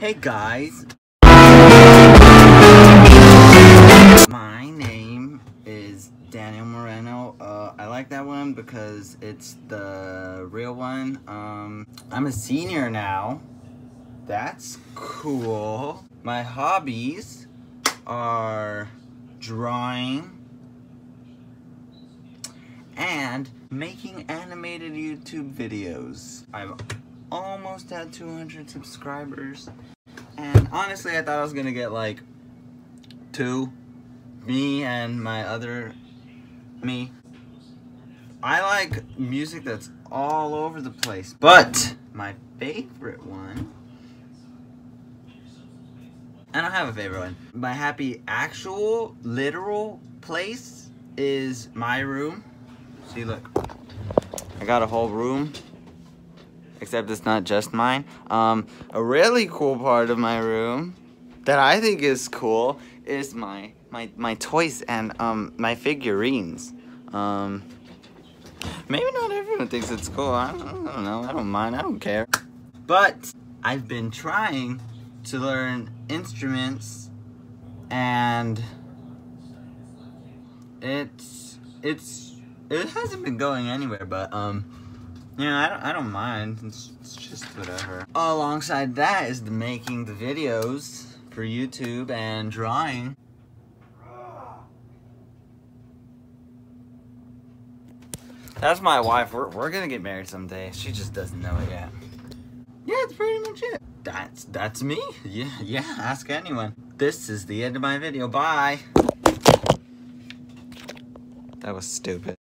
Hey guys. My name is Daniel Moreno. Uh, I like that one because it's the real one. Um, I'm a senior now. That's cool. My hobbies are drawing and making animated YouTube videos. I've almost had 200 subscribers. And honestly, I thought I was gonna get like two. Me and my other me. I like music that's all over the place. But my favorite one. I don't have a favorite one. My happy actual literal place is my room. See, look. I got a whole room except it's not just mine. Um, a really cool part of my room that I think is cool is my my my toys and um my figurines. Um, maybe not everyone thinks it's cool. I don't, I don't know. I don't mind. I don't care. But I've been trying to learn instruments and it's it's it hasn't been going anywhere but um yeah, I don't, I don't mind. It's, it's just whatever. Alongside that is the making the videos for YouTube and drawing. That's my wife. We're, we're gonna get married someday. She just doesn't know it yet. Yeah, that's pretty much it. That's that's me. Yeah, yeah, ask anyone. This is the end of my video. Bye. That was stupid.